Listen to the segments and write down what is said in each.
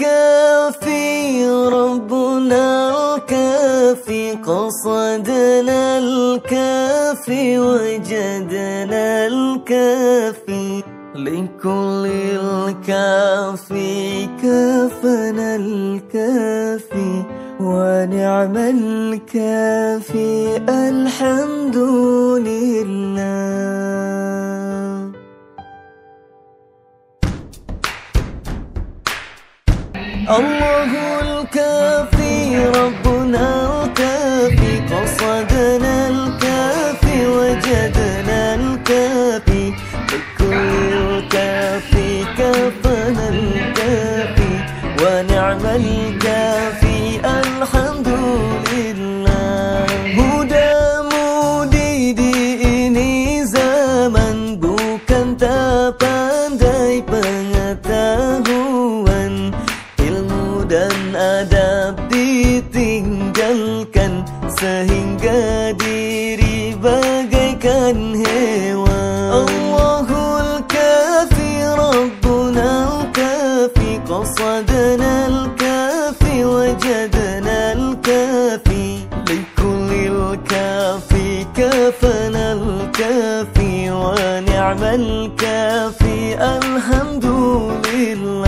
الكافي ربنا الكافي قصدنا الكافي وجدنا الكافي. لكل الكافي كفنا الكافي ونعم الكافي الحمد لله. الله الكافي ربنا dan adab ditinggalkan Sehingga diri bagaikan hewan Allahul kafi Rabbuna al-kafi Qasadana al-kafi Wajadana al-kafi لكل الكافي كفنا الكافي ونعم الكافي الحمد لله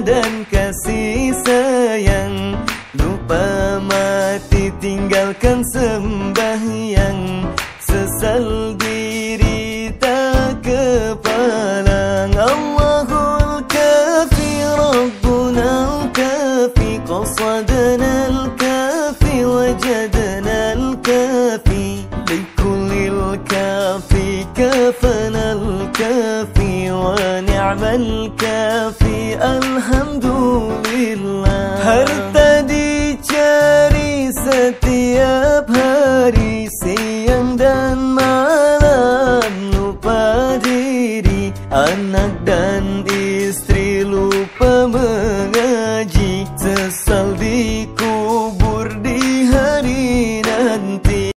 dan kasih sayang. Lupa mati tinggalkan sembahyang. Sesal diri tak kepalang Allahul kafi Rabbun al-kafi Qasadan al-kafi Wajadan al-kafi. Likulil kafi kafana kafi alhamdulillah. Harta dicari setiap hari siang dan malam. Lupa diri anak dan istri lupa meng